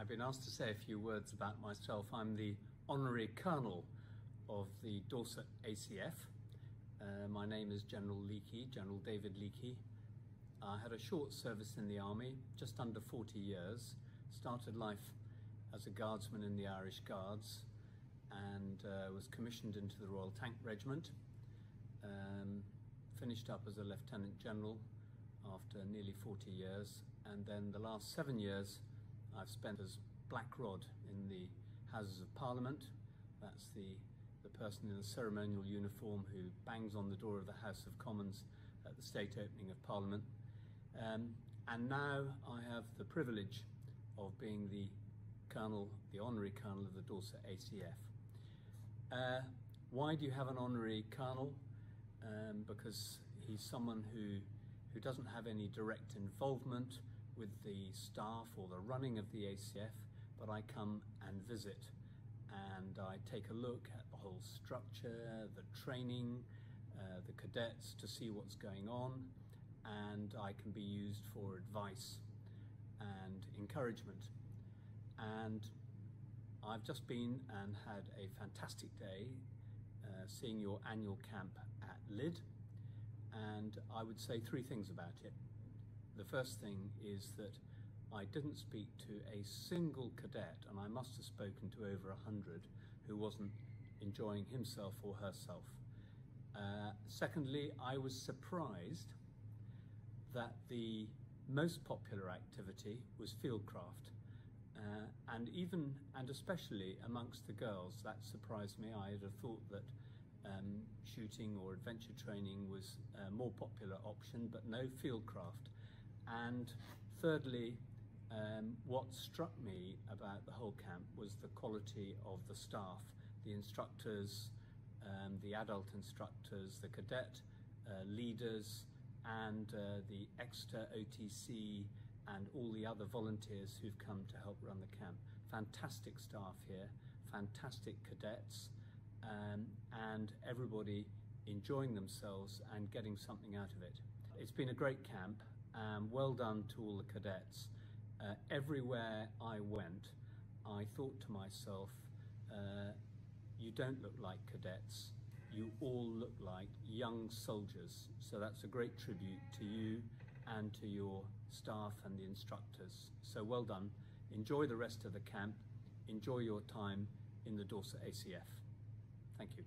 I've been asked to say a few words about myself. I'm the honorary colonel of the Dorset ACF. Uh, my name is General Leakey, General David Leakey. I had a short service in the army, just under 40 years. Started life as a guardsman in the Irish Guards and uh, was commissioned into the Royal Tank Regiment. Um, finished up as a Lieutenant General after nearly 40 years and then the last seven years I've spent as Black Rod in the Houses of Parliament. That's the, the person in the ceremonial uniform who bangs on the door of the House of Commons at the state opening of Parliament. Um, and now I have the privilege of being the Colonel, the Honorary Colonel of the Dorset ACF. Uh, why do you have an Honorary Colonel? Um, because he's someone who, who doesn't have any direct involvement with the staff or the running of the ACF, but I come and visit and I take a look at the whole structure, the training, uh, the cadets to see what's going on, and I can be used for advice and encouragement. And I've just been and had a fantastic day uh, seeing your annual camp at Lydd, and I would say three things about it. The first thing is that I didn't speak to a single cadet, and I must have spoken to over a hundred, who wasn't enjoying himself or herself. Uh, secondly, I was surprised that the most popular activity was fieldcraft. Uh, and even and especially amongst the girls, that surprised me. I had thought that um, shooting or adventure training was a more popular option, but no fieldcraft. And thirdly, um, what struck me about the whole camp was the quality of the staff, the instructors, um, the adult instructors, the cadet uh, leaders, and uh, the Exeter OTC and all the other volunteers who've come to help run the camp. Fantastic staff here, fantastic cadets, um, and everybody enjoying themselves and getting something out of it. It's been a great camp um, well done to all the cadets. Uh, everywhere I went, I thought to myself, uh, you don't look like cadets, you all look like young soldiers. So that's a great tribute to you and to your staff and the instructors. So well done. Enjoy the rest of the camp. Enjoy your time in the Dorset ACF. Thank you.